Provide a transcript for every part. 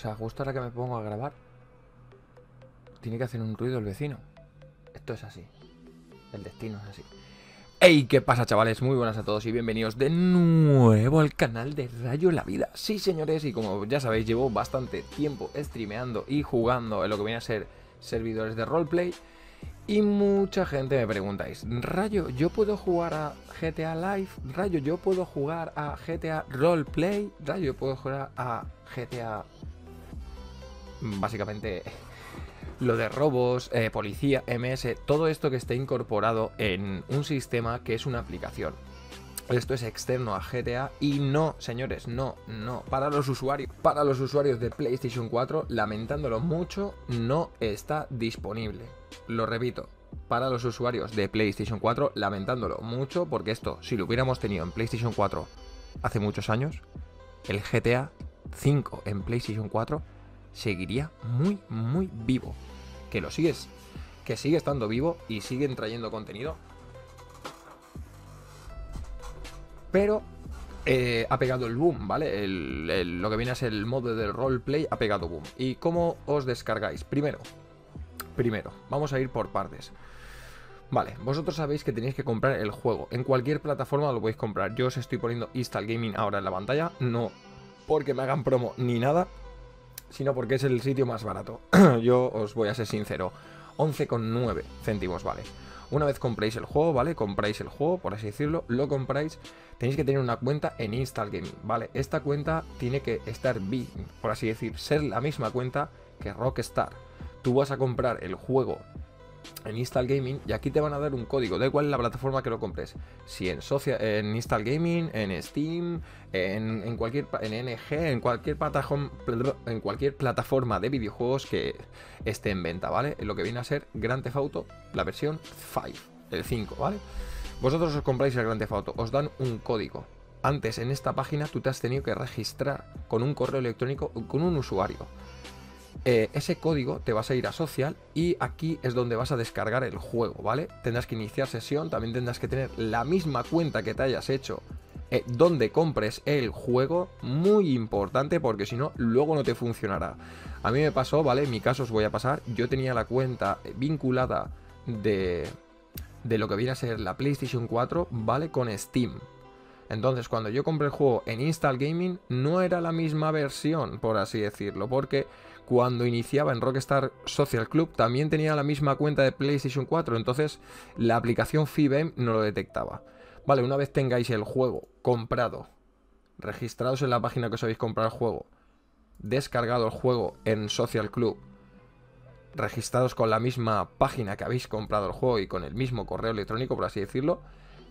sea, justo ahora que me pongo a grabar, tiene que hacer un ruido el vecino. Esto es así. El destino es así. Hey, ¿qué pasa chavales? Muy buenas a todos y bienvenidos de nuevo al canal de Rayo La Vida. Sí señores, y como ya sabéis, llevo bastante tiempo streameando y jugando en lo que viene a ser servidores de roleplay. Y mucha gente me preguntáis, Rayo, ¿yo puedo jugar a GTA Live? Rayo, ¿yo puedo jugar a GTA Roleplay? Rayo, ¿yo puedo jugar a GTA... Básicamente lo de robos, eh, policía, MS, todo esto que esté incorporado en un sistema que es una aplicación. Esto es externo a GTA y no, señores, no, no. Para los usuarios, para los usuarios de PlayStation 4, lamentándolo mucho, no está disponible. Lo repito, para los usuarios de PlayStation 4, lamentándolo mucho, porque esto, si lo hubiéramos tenido en PlayStation 4 hace muchos años, el GTA 5 en PlayStation 4 seguiría muy, muy vivo que lo sigues, que sigue estando vivo y siguen trayendo contenido. Pero eh, ha pegado el boom, ¿vale? lo que viene ser el modo del roleplay ha pegado boom. ¿Y cómo os descargáis? Primero, primero, vamos a ir por partes. Vale, vosotros sabéis que tenéis que comprar el juego. En cualquier plataforma lo podéis comprar. Yo os estoy poniendo Install Gaming ahora en la pantalla. No porque me hagan promo ni nada sino porque es el sitio más barato. Yo os voy a ser sincero, 11,9 céntimos vale. Una vez compréis el juego, ¿vale? Compráis el juego, por así decirlo, lo compráis, tenéis que tener una cuenta en Install Gaming, ¿vale? Esta cuenta tiene que estar bien, por así decir, ser la misma cuenta que Rockstar. Tú vas a comprar el juego en Install Gaming y aquí te van a dar un código, da igual la plataforma que lo compres. Si en, en Install Gaming, en Steam, en, cualquier en NG, en cualquier plataforma en cualquier plataforma de videojuegos que esté en venta, ¿vale? Lo que viene a ser Grand Theft Auto, la versión 5, el 5, ¿vale? Vosotros os compráis el Grand Theft Auto, os dan un código. Antes en esta página tú te has tenido que registrar con un correo electrónico con un usuario. Eh, ese código te vas a ir a social y aquí es donde vas a descargar el juego, ¿vale? Tendrás que iniciar sesión, también tendrás que tener la misma cuenta que te hayas hecho eh, donde compres el juego, muy importante porque si no, luego no te funcionará. A mí me pasó, ¿vale? En mi caso os voy a pasar, yo tenía la cuenta vinculada de, de lo que viene a ser la PlayStation 4, ¿vale? Con Steam. Entonces, cuando yo compré el juego en Install Gaming, no era la misma versión, por así decirlo, porque cuando iniciaba en Rockstar Social Club también tenía la misma cuenta de PlayStation 4, entonces la aplicación FIBEM no lo detectaba. Vale, una vez tengáis el juego comprado, registrados en la página que os habéis comprado el juego, descargado el juego en Social Club, registrados con la misma página que habéis comprado el juego y con el mismo correo electrónico, por así decirlo,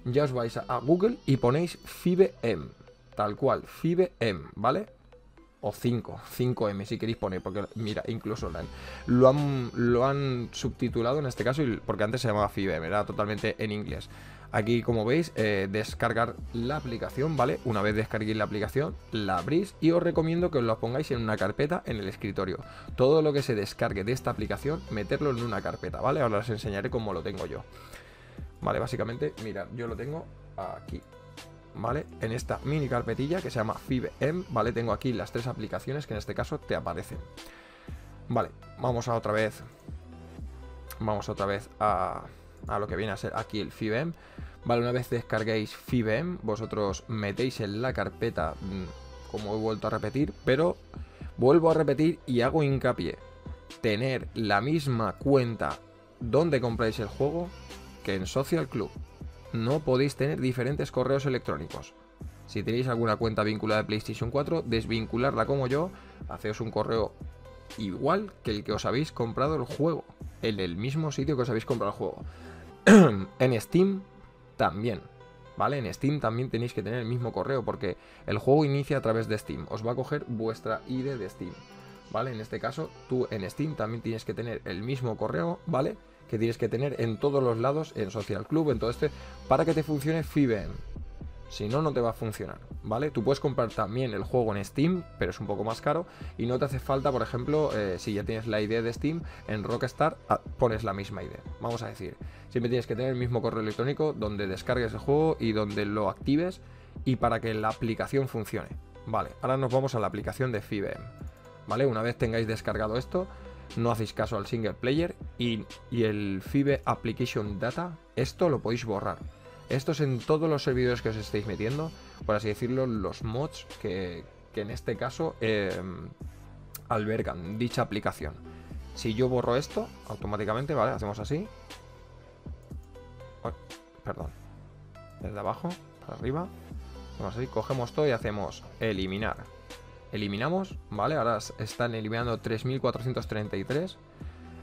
ya os vais a Google y ponéis FIBEM, tal cual, FIBEM, ¿vale? O 5, 5M si queréis poner, porque mira, incluso lo han, lo han subtitulado en este caso, porque antes se llamaba FIBM, era totalmente en inglés. Aquí, como veis, eh, descargar la aplicación, ¿vale? Una vez descarguéis la aplicación, la abrís y os recomiendo que os la pongáis en una carpeta en el escritorio. Todo lo que se descargue de esta aplicación, meterlo en una carpeta, ¿vale? Ahora os enseñaré cómo lo tengo yo. Vale, básicamente, mirad, yo lo tengo aquí, ¿vale? En esta mini carpetilla que se llama FibM, ¿vale? Tengo aquí las tres aplicaciones que en este caso te aparecen. Vale, vamos a otra vez. Vamos otra vez a, a lo que viene a ser aquí el FibM. Vale, una vez descarguéis FibM, vosotros metéis en la carpeta, mm, como he vuelto a repetir, pero vuelvo a repetir y hago hincapié. Tener la misma cuenta donde compráis el juego que en Social Club no podéis tener diferentes correos electrónicos. Si tenéis alguna cuenta vinculada a PlayStation 4, desvincularla como yo, haceos un correo igual que el que os habéis comprado el juego, en el mismo sitio que os habéis comprado el juego. en Steam también, ¿vale? En Steam también tenéis que tener el mismo correo porque el juego inicia a través de Steam. Os va a coger vuestra ID de Steam, ¿vale? En este caso, tú en Steam también tienes que tener el mismo correo, ¿vale? Que tienes que tener en todos los lados, en Social Club, en todo este, para que te funcione FIBM. Si no, no te va a funcionar, ¿vale? Tú puedes comprar también el juego en Steam, pero es un poco más caro. Y no te hace falta, por ejemplo, eh, si ya tienes la idea de Steam, en Rockstar ah, pones la misma idea. Vamos a decir, siempre tienes que tener el mismo correo electrónico donde descargues el juego y donde lo actives y para que la aplicación funcione. Vale, ahora nos vamos a la aplicación de FIBM. ¿vale? Una vez tengáis descargado esto, no hacéis caso al single player y, el FIBE Application Data, esto lo podéis borrar. Esto es en todos los servidores que os estéis metiendo, por así decirlo, los mods que, en este caso em, albergan dicha aplicación. Si yo borro esto, automáticamente, ¿vale? Hacemos así. perdón. Desde abajo, para arriba. Hacemos así, cogemos todo y hacemos eliminar. Eliminamos, ¿vale? Ahora están eliminando 3433.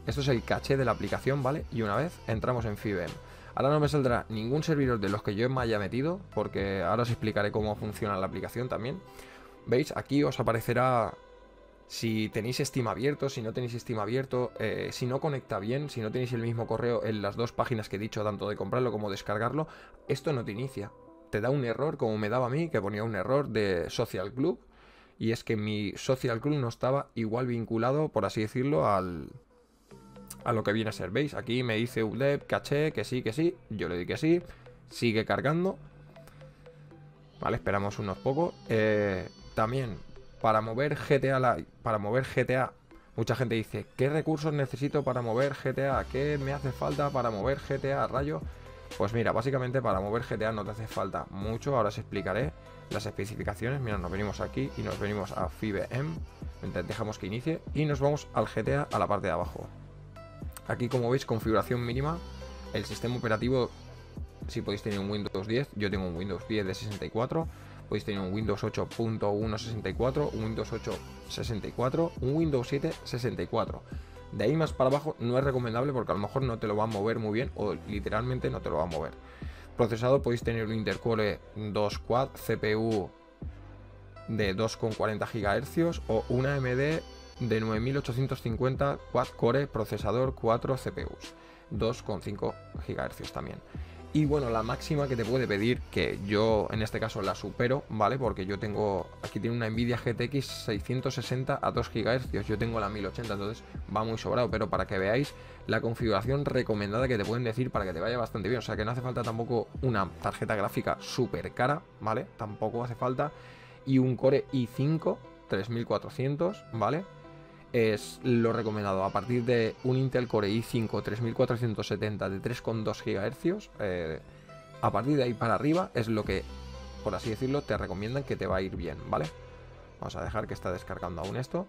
Esto es el caché de la aplicación, ¿vale? Y una vez entramos en FIBEM. Ahora no me saldrá ningún servidor de los que yo me haya metido, porque ahora os explicaré cómo funciona la aplicación también. ¿Veis? Aquí os aparecerá si tenéis Steam abierto, si no tenéis Steam abierto, eh, si no conecta bien, si no tenéis el mismo correo en las dos páginas que he dicho, tanto de comprarlo como descargarlo, esto no te inicia. Te da un error, como me daba a mí, que ponía un error de Social Club, y es que mi Social Club no estaba igual vinculado, por así decirlo, al, a lo que viene a ser. ¿Veis? Aquí me dice UDEP, caché, que sí, que sí. Yo le di que sí. Sigue cargando. Vale, esperamos unos pocos. Eh, también, para mover GTA para mover GTA, mucha gente dice, ¿qué recursos necesito para mover GTA? ¿Qué me hace falta para mover GTA, rayo? Pues mira, básicamente para mover GTA no te hace falta mucho, ahora os explicaré las especificaciones. Mira, nos venimos aquí y nos venimos a FIBM, dejamos que inicie y nos vamos al GTA a la parte de abajo. Aquí como veis, configuración mínima, el sistema operativo, si podéis tener un Windows 10, yo tengo un Windows 10 de 64, podéis tener un Windows 8.164, un Windows 8 64, un Windows 7 64. De ahí más para abajo no es recomendable porque a lo mejor no te lo va a mover muy bien o literalmente no te lo va a mover. Procesador podéis tener un Intercore 2 Quad CPU de 2,40 GHz o una AMD de 9850 Quad Core procesador 4 CPUs, 2,5 GHz también. Y bueno, la máxima que te puede pedir, que yo en este caso la supero, ¿vale? Porque yo tengo, aquí tiene una Nvidia GTX 660 a 2 GHz, yo tengo la 1080, entonces va muy sobrado, pero para que veáis la configuración recomendada que te pueden decir para que te vaya bastante bien, o sea que no hace falta tampoco una tarjeta gráfica súper cara, ¿vale? Tampoco hace falta, y un Core i5 3400, ¿vale? Es lo recomendado. A partir de un Intel Core i5 3470 de 3,2 GHz, eh, a partir de ahí para arriba es lo que, por así decirlo, te recomiendan que te va a ir bien, ¿vale? Vamos a dejar que está descargando aún esto.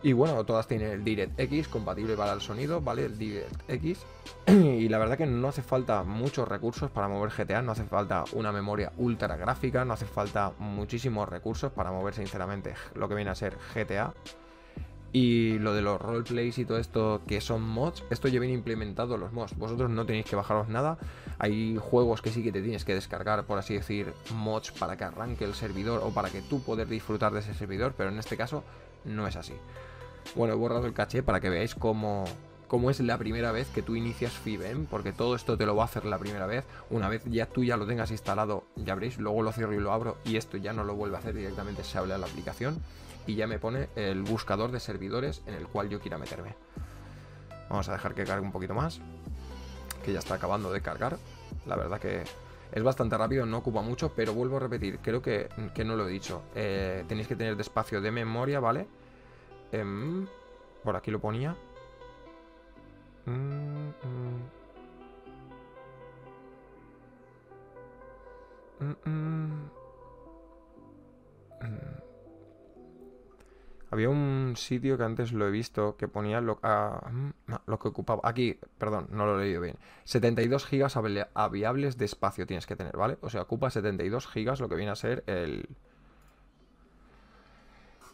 Y bueno, todas tienen el DirectX compatible para el sonido, ¿vale? El DirectX. y la verdad que no hace falta muchos recursos para mover GTA, no hace falta una memoria ultra gráfica, no hace falta muchísimos recursos para mover sinceramente lo que viene a ser GTA. Y lo de los roleplays y todo esto que son mods, esto ya viene implementado los mods. Vosotros no tenéis que bajaros nada. Hay juegos que sí que te tienes que descargar, por así decir, mods para que arranque el servidor o para que tú poder disfrutar de ese servidor, pero en este caso no es así. Bueno, he borrado el caché para que veáis cómo, cómo es la primera vez que tú inicias FIBEM, porque todo esto te lo va a hacer la primera vez. Una vez ya tú ya lo tengas instalado, ya veréis, luego lo cierro y lo abro y esto ya no lo vuelve a hacer directamente, se habla a la aplicación y ya me pone el buscador de servidores en el cual yo quiera meterme. Vamos a dejar que cargue un poquito más, que ya está acabando de cargar. La verdad que es bastante rápido, no ocupa mucho, pero vuelvo a repetir, creo que, no lo he dicho. Eh, tenéis que tener despacio de memoria, ¿vale? Em, por aquí lo ponía. Mm, mm. Mm, había un sitio que antes lo he visto que ponía lo, ah, que ocupaba. Aquí, perdón, no lo he leído bien. 72 gigas aviables de espacio tienes que tener, ¿vale? O sea, ocupa 72 gigas lo que viene a ser el.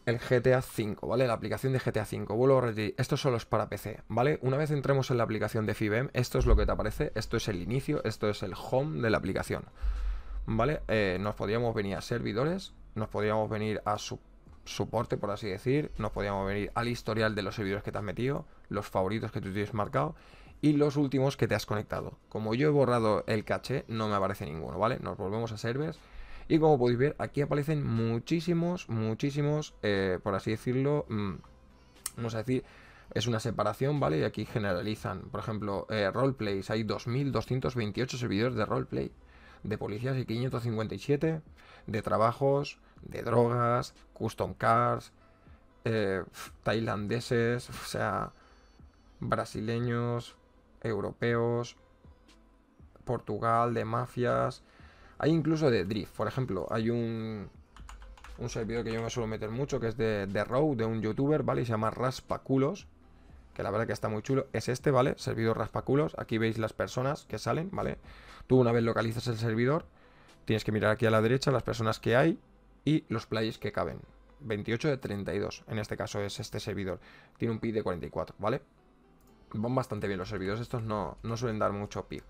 El GTA V, ¿vale? La aplicación de GTA V. Vuelvo a repetir, esto solo es para PC, ¿vale? Una vez entremos en la aplicación de FIBEM, esto es lo que te aparece, esto es el inicio, esto es el home de la aplicación, ¿vale? Eh, nos podríamos venir a servidores, nos podríamos venir a su soporte, por así decir. Nos podíamos venir al historial de los servidores que te has metido, los favoritos que tú tienes marcado y los últimos que te has conectado. Como yo he borrado el caché, no me aparece ninguno, ¿vale? Nos volvemos a servers. Y como podéis ver, aquí aparecen muchísimos, muchísimos, eh, por así decirlo, mm, vamos a decir, es una separación, ¿vale? Y aquí generalizan, por ejemplo, eh, roleplays, hay 2.228 servidores de roleplay, de policías y 557, de trabajos, de drogas, custom cars, eh, tailandeses, o sea, brasileños, europeos, Portugal, de mafias. Hay incluso de drift, por ejemplo, hay un, servidor que yo me suelo meter mucho, que es de, de Row, de un youtuber, ¿vale? Y se llama Raspaculos, que la verdad que está muy chulo. Es este, ¿vale? Servidor Raspaculos. Aquí veis las personas que salen, ¿vale? Tú una vez localizas el servidor, tienes que mirar aquí a la derecha las personas que hay y los players que caben. 28 de 32, en este caso es este servidor. Tiene un pi de 44, ¿vale? Van bastante bien los servidores, estos no, no suelen dar mucho pi.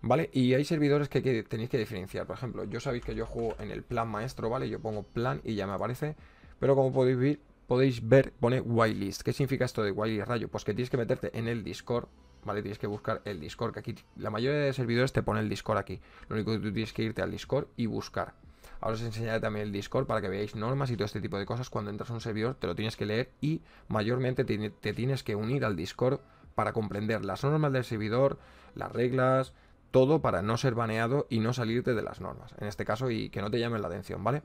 ¿Vale? Y hay servidores que, tenéis que diferenciar. Por ejemplo, yo sabéis que yo juego en el plan maestro, ¿vale? Yo pongo plan y ya me aparece. Pero como podéis ver, podéis ver pone whitelist. ¿Qué significa esto de whitelist rayo? Pues que tienes que meterte en el Discord, ¿vale? Tienes que buscar el Discord, que aquí la mayoría de servidores te pone el Discord aquí. Lo único que tú tienes que irte al Discord y buscar. Ahora os enseñaré también el Discord para que veáis normas y todo este tipo de cosas. Cuando entras a un servidor te lo tienes que leer y mayormente te, te tienes que unir al Discord para comprender las normas del servidor, las reglas, todo para no ser baneado y no salirte de las normas, en este caso, y que no te llamen la atención, ¿vale?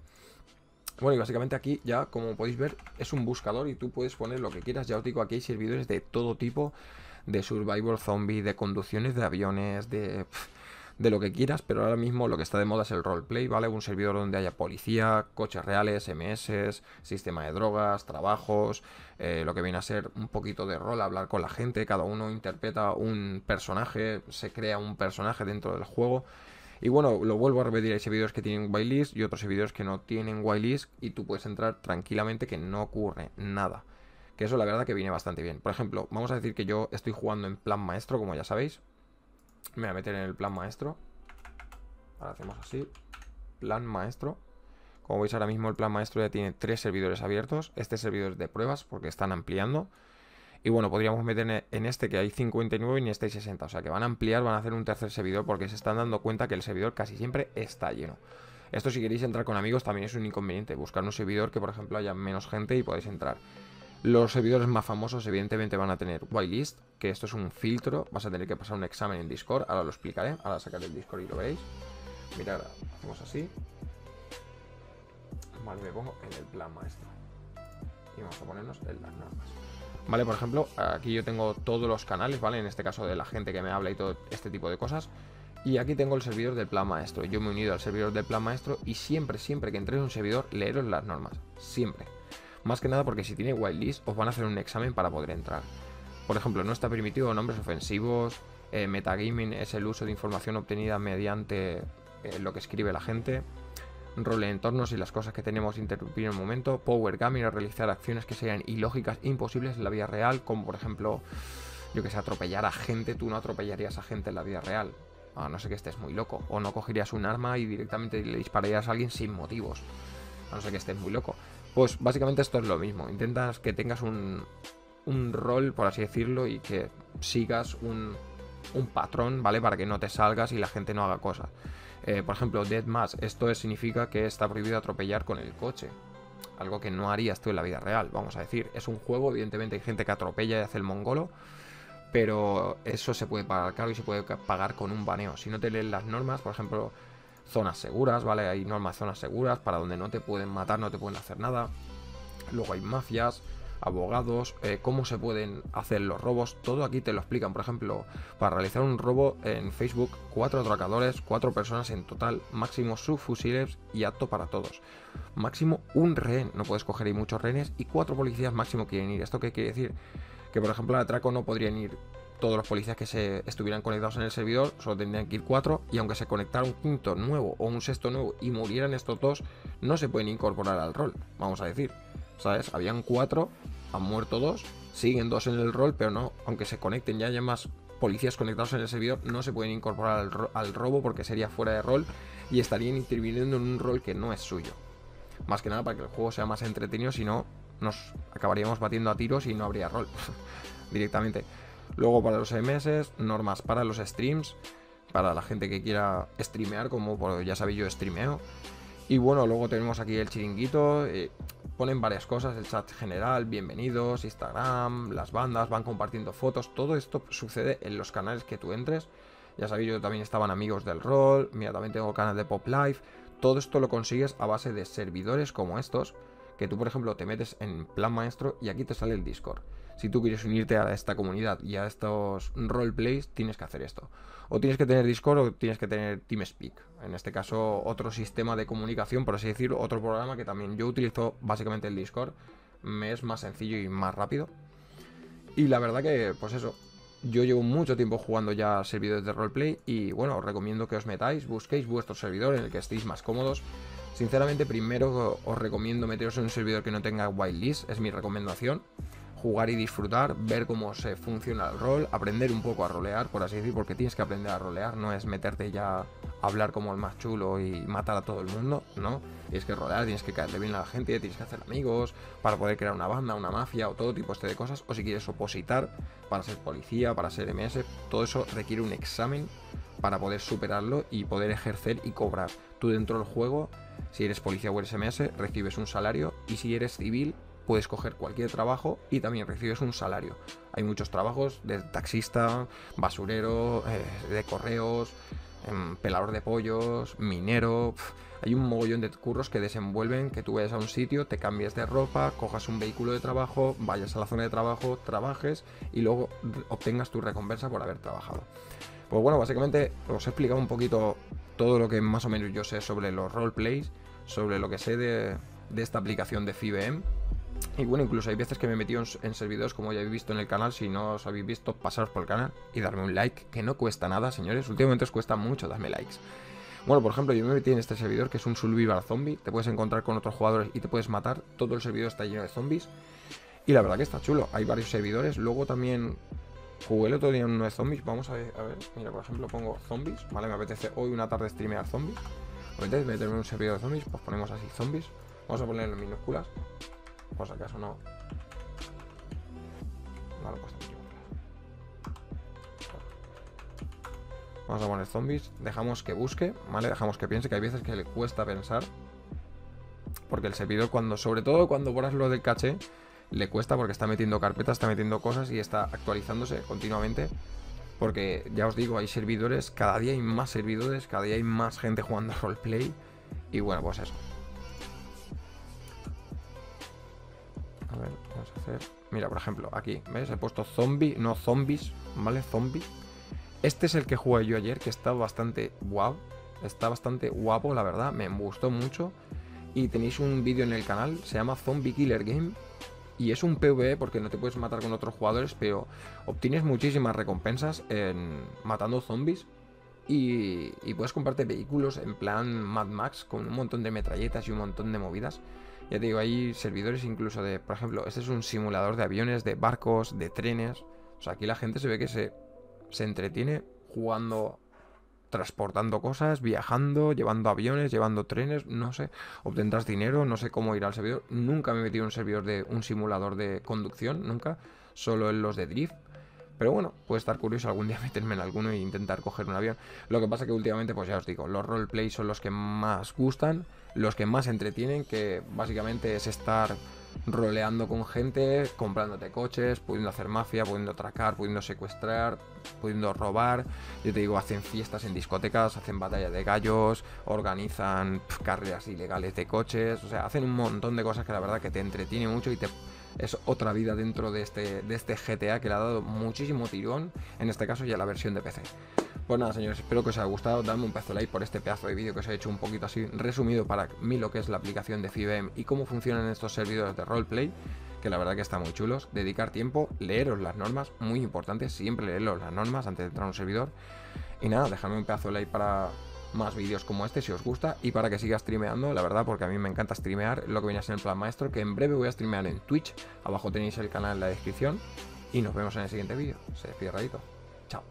Bueno, y básicamente aquí ya, como podéis ver, es un buscador y tú puedes poner lo que quieras. Ya os digo, aquí hay servidores de todo tipo, de survival zombie, de conducciones de aviones, de de lo que quieras, pero ahora mismo lo que está de moda es el roleplay, ¿vale? Un servidor donde haya policía, coches reales, MS, sistema de drogas, trabajos, eh, lo que viene a ser un poquito de rol, hablar con la gente, cada uno interpreta un personaje, se crea un personaje dentro del juego. Y bueno, lo vuelvo a repetir, hay servidores que tienen whitelist y otros servidores que no tienen whitelist y tú puedes entrar tranquilamente que no ocurre nada. Que eso la verdad que viene bastante bien. Por ejemplo, vamos a decir que yo estoy jugando en plan maestro, como ya sabéis, me voy a meter en el plan maestro. Ahora hacemos así. Plan maestro. Como veis ahora mismo el plan maestro ya tiene tres servidores abiertos. Este servidor es de pruebas porque están ampliando. Y bueno, podríamos meter en este que hay 59 y en este hay 60. O sea que van a ampliar, van a hacer un tercer servidor porque se están dando cuenta que el servidor casi siempre está lleno. Esto si queréis entrar con amigos también es un inconveniente. Buscar un servidor que por ejemplo haya menos gente y podáis entrar. Los servidores más famosos evidentemente van a tener whitelist, que esto es un filtro, vas a tener que pasar un examen en Discord, ahora lo explicaré, ahora sacaré el Discord y lo veréis. Mirad, hacemos así. Vale, me pongo en el plan maestro. Y vamos a ponernos en las normas. Vale, por ejemplo, aquí yo tengo todos los canales, ¿vale? En este caso de la gente que me habla y todo este tipo de cosas. Y aquí tengo el servidor del plan maestro. Yo me he unido al servidor del plan maestro y siempre, siempre que entréis en un servidor, leeros las normas. Siempre. Más que nada porque si tiene whitelist os van a hacer un examen para poder entrar. Por ejemplo, no está permitido nombres ofensivos, eh, metagaming es el uso de información obtenida mediante eh, lo que escribe la gente, role entornos y las cosas que tenemos interrumpir en el momento, power gaming es realizar acciones que sean ilógicas, imposibles en la vida real, como por ejemplo, yo que sé, atropellar a gente, tú no atropellarías a gente en la vida real. A no sé que estés muy loco. O no cogerías un arma y directamente le dispararías a alguien sin motivos. A no ser que estés muy loco. Pues básicamente esto es lo mismo. Intentas que tengas un, un rol, por así decirlo, y que sigas un, un, patrón, ¿vale? Para que no te salgas y la gente no haga cosas. Eh, por ejemplo, Dead Mass, esto significa que está prohibido atropellar con el coche. Algo que no harías tú en la vida real, vamos a decir. Es un juego, evidentemente hay gente que atropella y hace el mongolo. Pero eso se puede pagar caro y se puede pagar con un baneo. Si no te leen las normas, por ejemplo, zonas seguras, ¿vale? Hay normas zonas seguras para donde no te pueden matar, no te pueden hacer nada. Luego hay mafias, abogados, eh, cómo se pueden hacer los robos, todo aquí te lo explican. Por ejemplo, para realizar un robo en Facebook, cuatro atracadores, cuatro personas en total, máximo subfusiles y apto para todos. Máximo un rehén, no puedes coger ahí muchos rehenes y cuatro policías máximo quieren ir. ¿Esto qué quiere decir? Que por ejemplo al atraco no podrían ir todos los policías que se estuvieran conectados en el servidor, solo tendrían que ir cuatro, y aunque se conectara un quinto nuevo o un sexto nuevo y murieran estos dos, no se pueden incorporar al rol, vamos a decir. ¿Sabes? Habían cuatro, han muerto dos, siguen dos en el rol, pero no, aunque se conecten ya haya más policías conectados en el servidor, no se pueden incorporar al, al robo porque sería fuera de rol y estarían interviniendo en un rol que no es suyo. Más que nada para que el juego sea más entretenido, si no, nos acabaríamos batiendo a tiros y no habría rol directamente. Luego para los MS, normas para los streams, para la gente que quiera streamear, como ya sabéis yo streameo. Y bueno, luego tenemos aquí el chiringuito, eh, ponen varias cosas, el chat general, bienvenidos, Instagram, las bandas, van compartiendo fotos, todo esto sucede en los canales que tú entres. Ya sabéis, yo también estaban amigos del rol, mira, también tengo canal de Pop Life. Todo esto lo consigues a base de servidores como estos, que tú, por ejemplo, te metes en plan maestro y aquí te sale el Discord. Si tú quieres unirte a esta comunidad y a estos roleplays, tienes que hacer esto. O tienes que tener Discord o tienes que tener TeamSpeak. En este caso, otro sistema de comunicación, por así decirlo, otro programa que también yo utilizo básicamente el Discord. Me es más sencillo y más rápido. Y la verdad que, pues eso, yo llevo mucho tiempo jugando ya servidores de roleplay y bueno, os recomiendo que os metáis, busquéis vuestro servidor en el que estéis más cómodos. Sinceramente, primero os recomiendo meteros en un servidor que no tenga whitelist, es mi recomendación jugar y disfrutar, ver cómo se funciona el rol, aprender un poco a rolear, por así decir, porque tienes que aprender a rolear, no es meterte ya a hablar como el más chulo y matar a todo el mundo, ¿no? Tienes que rolear, tienes que caerle bien a la gente, tienes que hacer amigos para poder crear una banda, una mafia o todo tipo este de cosas, o si quieres opositar para ser policía, para ser MS, todo eso requiere un examen para poder superarlo y poder ejercer y cobrar. Tú dentro del juego, si eres policía o eres MS, recibes un salario y si eres civil, puedes coger cualquier trabajo y también recibes un salario. Hay muchos trabajos de taxista, basurero, eh, de correos, em, pelador de pollos, minero. hay un mogollón de curros que desenvuelven que tú vayas a un sitio, te cambies de ropa, cojas un vehículo de trabajo, vayas a la zona de trabajo, trabajes y luego obtengas tu recompensa por haber trabajado. Pues bueno, básicamente os he explicado un poquito todo lo que más o menos yo sé sobre los roleplays, sobre lo que sé de, de esta aplicación de FIBM y bueno, incluso hay veces que me he metido en, servidores, como ya habéis visto en el canal. Si no os habéis visto, pasaros por el canal y darme un like, que no cuesta nada, señores. Últimamente os cuesta mucho darme likes. Bueno, por ejemplo, yo me metí en este servidor que es un survival zombie. Te puedes encontrar con otros jugadores y te puedes matar. Todo el servidor está lleno de zombies. Y la verdad que está chulo. Hay varios servidores. Luego también jugué el otro día en uno de zombies. Vamos a ver. Mira, por ejemplo, pongo zombies. Vale, me apetece hoy una tarde streamear zombies. ¿Me meterme en un servidor de zombies? Pues ponemos así zombies. Vamos a ponerlo en minúsculas por si acaso no. Vale, pues Vamos a poner zombies. Dejamos que busque, ¿vale? Dejamos que piense, que hay veces que le cuesta pensar. Porque el servidor, cuando, sobre todo cuando borras lo del caché, le cuesta porque está metiendo carpetas, está metiendo cosas y está actualizándose continuamente. Porque ya os digo, hay servidores, cada día hay más servidores, cada día hay más gente jugando roleplay. Y bueno, pues eso. Mira, por ejemplo, aquí, ¿ves? He puesto zombie, no zombies, ¿vale? Zombie. Este es el que jugué yo ayer, que está bastante guau. Está bastante guapo, la verdad. Me gustó mucho. Y tenéis un vídeo en el canal, se llama Zombie Killer Game. Y es un PvE porque no te puedes matar con otros jugadores, pero obtienes muchísimas recompensas en matando zombies. Y, y puedes comprarte vehículos en plan Mad Max con un montón de metralletas y un montón de movidas. Ya te digo, hay servidores incluso de, por ejemplo, este es un simulador de aviones, de barcos, de trenes. O sea, aquí la gente se ve que se, se entretiene jugando, transportando cosas, viajando, llevando aviones, llevando trenes, no sé. Obtendrás dinero, no sé cómo ir al servidor. Nunca me he metido en un servidor de un simulador de conducción, nunca. Solo en los de drift. Pero bueno, puede estar curioso algún día meterme en alguno e intentar coger un avión. Lo que pasa que últimamente, pues ya os digo, los roleplays son los que más gustan, los que más entretienen, que básicamente es estar roleando con gente, comprándote coches, pudiendo hacer mafia, pudiendo atracar, pudiendo secuestrar, pudiendo robar. Yo te digo, hacen fiestas en discotecas, hacen batalla de gallos, organizan carreras ilegales de coches, o sea, hacen un montón de cosas que la verdad que te entretiene mucho y te es otra vida dentro de este, de este GTA que le ha dado muchísimo tirón, en este caso ya la versión de PC. Pues nada, señores, espero que os haya gustado. Dadme un pedazo de like por este pedazo de vídeo que os he hecho un poquito así resumido para mí lo que es la aplicación de FIBM y cómo funcionan estos servidores de roleplay, que la verdad que están muy chulos. Dedicar tiempo, leeros las normas, muy importante, siempre leeros las normas antes de entrar a un servidor. Y nada, dejadme un pedazo de like para más vídeos como este si os gusta y para que siga streameando, la verdad, porque a mí me encanta streamear lo que viene a ser el plan maestro, que en breve voy a streamear en Twitch, abajo tenéis el canal en la descripción y nos vemos en el siguiente vídeo. Se despide Radito. Chao.